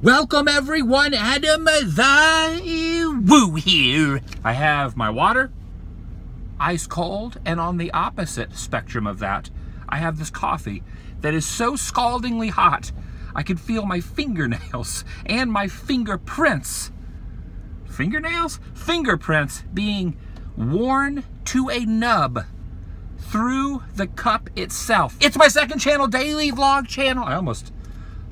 Welcome everyone, Adam the Woo here. I have my water, ice cold, and on the opposite spectrum of that, I have this coffee that is so scaldingly hot, I can feel my fingernails and my fingerprints. Fingernails? Fingerprints being worn to a nub through the cup itself. It's my second channel, daily vlog channel. I almost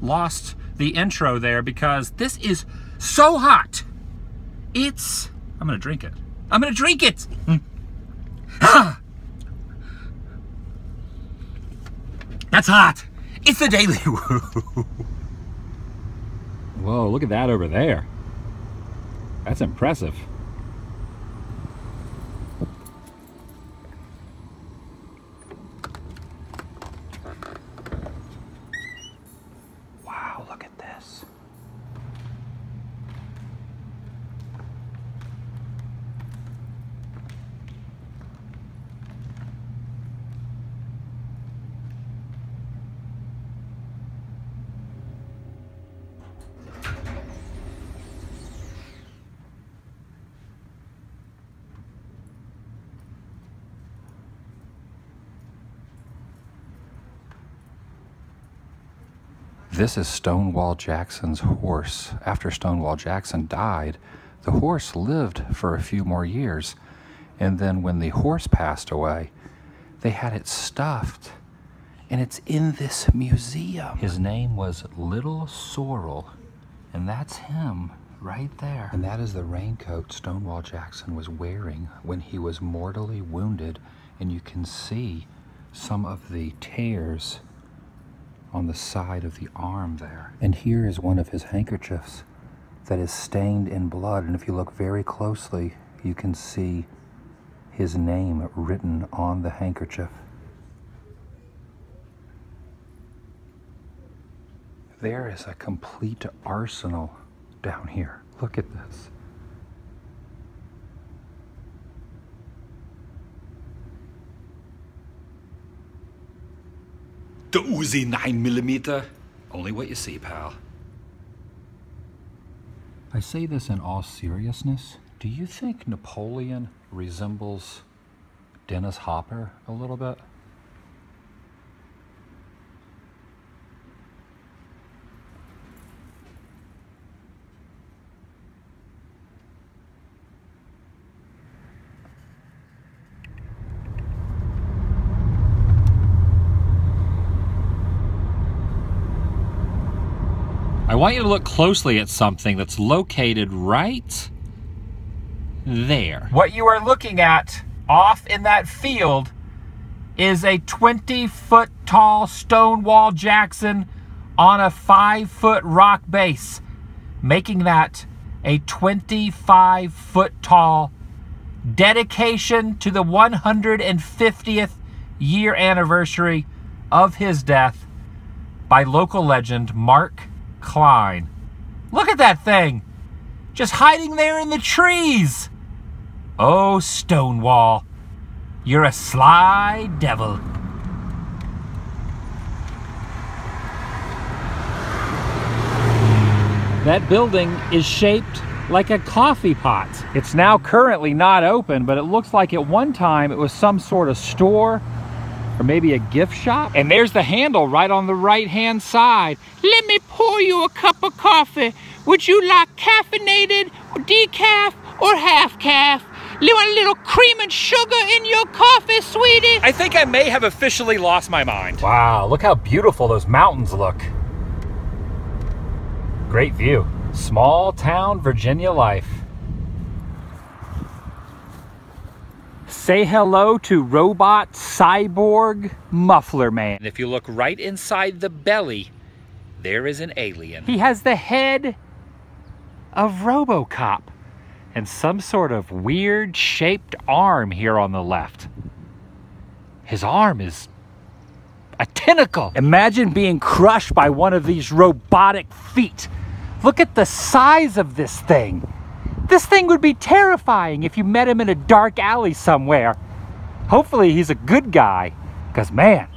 lost the intro there because this is so hot. It's, I'm gonna drink it. I'm gonna drink it. That's hot. It's the Daily Whoa, look at that over there. That's impressive. Wow, look at this. This is Stonewall Jackson's horse. After Stonewall Jackson died, the horse lived for a few more years. And then when the horse passed away, they had it stuffed. And it's in this museum. His name was Little Sorrel. And that's him right there. And that is the raincoat Stonewall Jackson was wearing when he was mortally wounded. And you can see some of the tears on the side of the arm there. And here is one of his handkerchiefs that is stained in blood. And if you look very closely, you can see his name written on the handkerchief. There is a complete arsenal down here. Look at this. The Uzi 9mm. Only what you see, pal. I say this in all seriousness. Do you think Napoleon resembles Dennis Hopper a little bit? I want you to look closely at something that's located right there. What you are looking at off in that field is a 20 foot tall Stonewall Jackson on a 5 foot rock base, making that a 25 foot tall dedication to the 150th year anniversary of his death by local legend Mark Cline. Look at that thing! Just hiding there in the trees! Oh, Stonewall, you're a sly devil. That building is shaped like a coffee pot. It's now currently not open, but it looks like at one time it was some sort of store or maybe a gift shop. And there's the handle right on the right hand side. Let me pour you a cup of coffee. Would you like caffeinated, or decaf, or half calf? You want a little cream and sugar in your coffee, sweetie? I think I may have officially lost my mind. Wow, look how beautiful those mountains look. Great view. Small town Virginia life. Say hello to robot cyborg muffler man. And if you look right inside the belly, there is an alien. He has the head of Robocop and some sort of weird shaped arm here on the left. His arm is a tentacle. Imagine being crushed by one of these robotic feet. Look at the size of this thing. This thing would be terrifying if you met him in a dark alley somewhere. Hopefully he's a good guy, because man,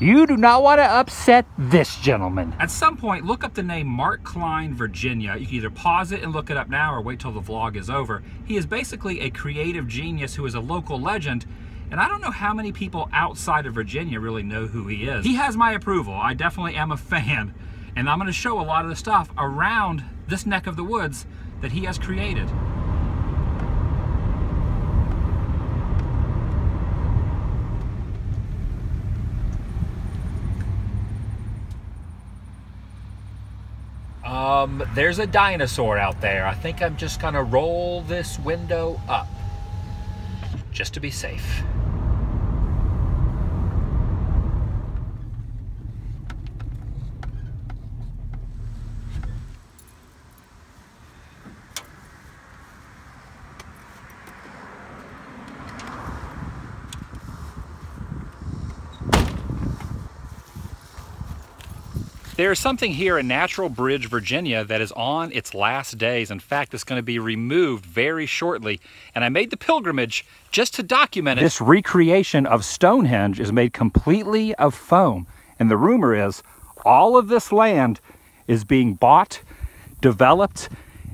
You do not want to upset this gentleman. At some point, look up the name Mark Cline, Virginia. You can either pause it and look it up now or wait till the vlog is over. He is basically a creative genius who is a local legend and I don't know how many people outside of Virginia really know who he is. He has my approval. I definitely am a fan. And I'm going to show a lot of the stuff around this neck of the woods that he has created. Um, there's a dinosaur out there. I think I'm just gonna roll this window up just to be safe. There's something here in Natural Bridge, Virginia that is on its last days. In fact, it's going to be removed very shortly. And I made the pilgrimage just to document it. This recreation of Stonehenge is made completely of foam. And the rumor is all of this land is being bought, developed,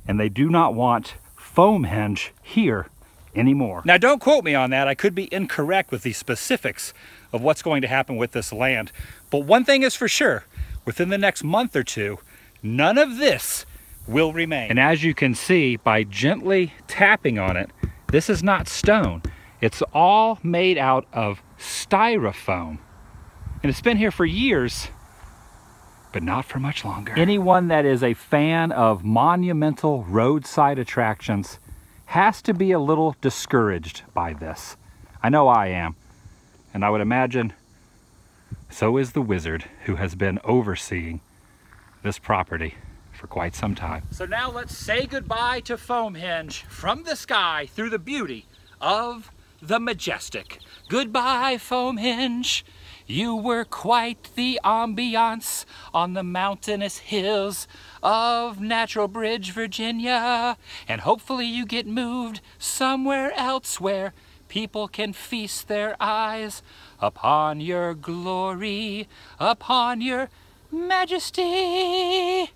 and they do not want Foamhenge here anymore. Now, don't quote me on that. I could be incorrect with the specifics of what's going to happen with this land. But one thing is for sure, within the next month or two, none of this will remain. And as you can see by gently tapping on it, this is not stone. It's all made out of styrofoam. And it's been here for years, but not for much longer. Anyone that is a fan of monumental roadside attractions has to be a little discouraged by this. I know I am. And I would imagine so is the wizard who has been overseeing this property for quite some time. So now let's say goodbye to Foamhenge from the sky through the beauty of the majestic. Goodbye, Foamhenge. You were quite the ambiance on the mountainous hills of Natural Bridge, Virginia. And hopefully you get moved somewhere else where people can feast their eyes upon your glory, upon your majesty.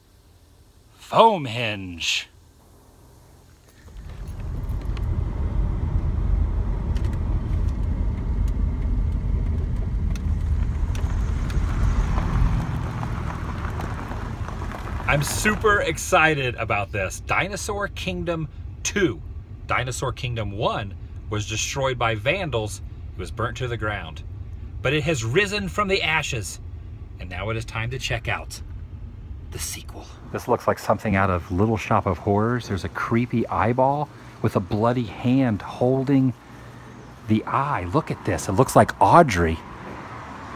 Foamhenge. I'm super excited about this. Dinosaur Kingdom 2. Dinosaur Kingdom 1 was destroyed by vandals. It was burnt to the ground but it has risen from the ashes. And now it is time to check out the sequel. This looks like something out of Little Shop of Horrors. There's a creepy eyeball with a bloody hand holding the eye. Look at this. It looks like Audrey.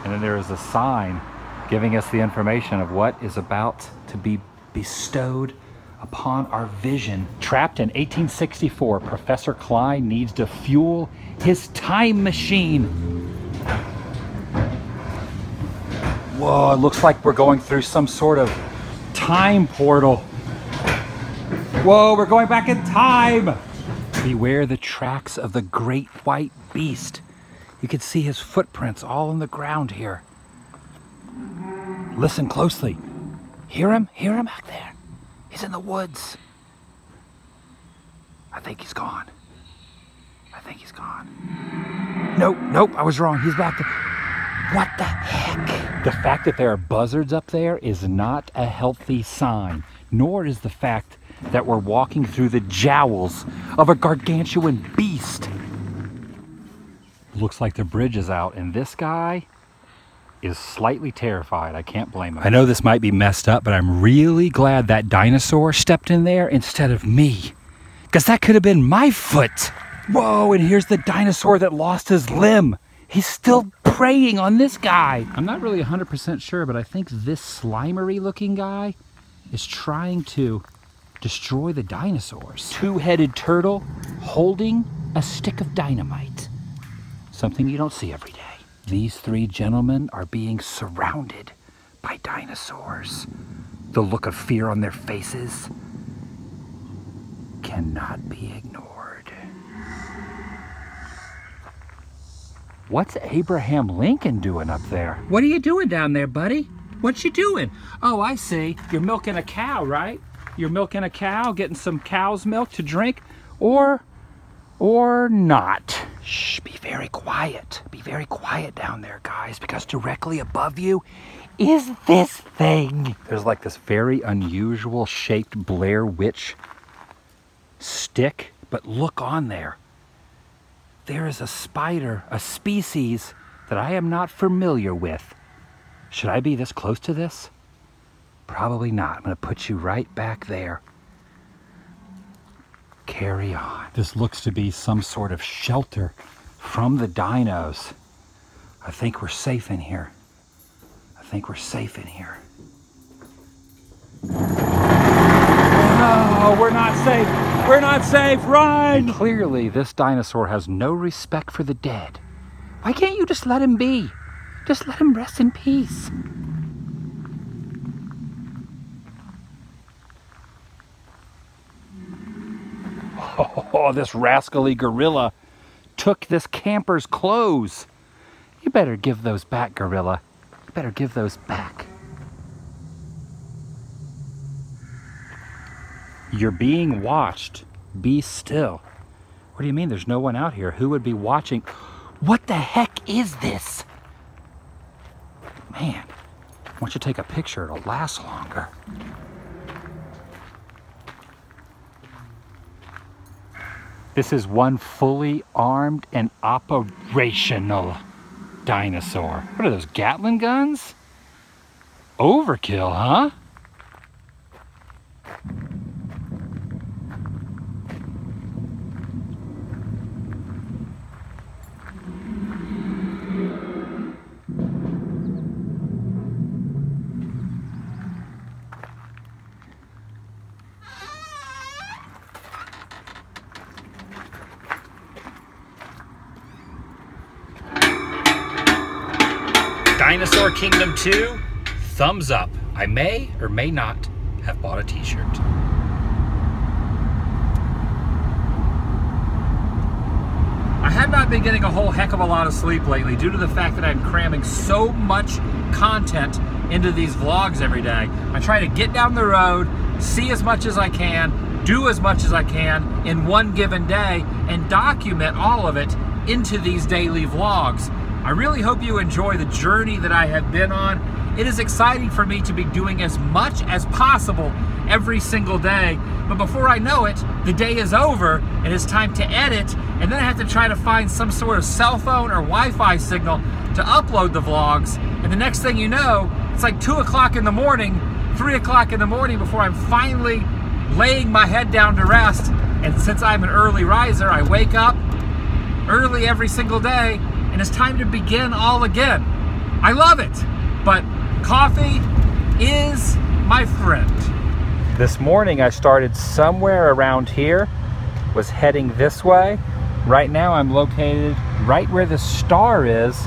And then there is a sign giving us the information of what is about to be bestowed upon our vision. Trapped in 1864, Professor Cline needs to fuel his time machine Whoa, it looks like we're going through some sort of time portal. Whoa, we're going back in time. Beware the tracks of the great white beast. You can see his footprints all in the ground here. Listen closely. Hear him? Hear him back there? He's in the woods. I think he's gone. I think he's gone. Nope, nope, I was wrong. He's back there. What the heck? The fact that there are buzzards up there is not a healthy sign, nor is the fact that we're walking through the jowls of a gargantuan beast. Looks like the bridge is out, and this guy is slightly terrified. I can't blame him. I know this might be messed up, but I'm really glad that dinosaur stepped in there instead of me. Because that could have been my foot. Whoa, and here's the dinosaur that lost his limb. He's still preying on this guy. I'm not really 100% sure, but I think this slimery looking guy is trying to destroy the dinosaurs. Two-headed turtle holding a stick of dynamite. Something you don't see every day. These three gentlemen are being surrounded by dinosaurs. The look of fear on their faces cannot be ignored. What's Abraham Lincoln doing up there? What are you doing down there, buddy? What you doing? Oh, I see. You're milking a cow, right? You're milking a cow, getting some cow's milk to drink, or, or not. Shh, be very quiet. Be very quiet down there, guys, because directly above you is this thing. There's like this very unusual shaped Blair Witch stick, but look on there. There is a spider, a species that I am not familiar with. Should I be this close to this? Probably not. I'm going to put you right back there. Carry on. This looks to be some sort of shelter from the dinos. I think we're safe in here. I think we're safe in here. Oh, we're not safe. We're not safe. Run! Clearly, this dinosaur has no respect for the dead. Why can't you just let him be? Just let him rest in peace. Oh, this rascally gorilla took this camper's clothes. You better give those back, gorilla. You better give those back. You're being watched. Be still. What do you mean there's no one out here? Who would be watching? What the heck is this? Man, once you take a picture, it'll last longer. This is one fully armed and operational dinosaur. What are those, Gatling guns? Overkill, huh? Dinosaur Kingdom 2, thumbs up. I may or may not have bought a t-shirt. I have not been getting a whole heck of a lot of sleep lately due to the fact that I'm cramming so much content into these vlogs every day. I try to get down the road, see as much as I can, do as much as I can in one given day, and document all of it into these daily vlogs. I really hope you enjoy the journey that I have been on. It is exciting for me to be doing as much as possible every single day. But before I know it, the day is over and it's time to edit. And then I have to try to find some sort of cell phone or Wi-Fi signal to upload the vlogs. And the next thing you know, it's like two o'clock in the morning, three o'clock in the morning before I'm finally laying my head down to rest. And since I'm an early riser, I wake up early every single day and it's time to begin all again. I love it, but coffee is my friend. This morning I started somewhere around here, was heading this way. Right now I'm located right where the star is,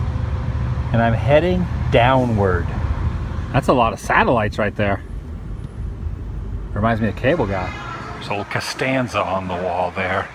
and I'm heading downward. That's a lot of satellites right there. Reminds me of Cable Guy. There's old Costanza on the wall there.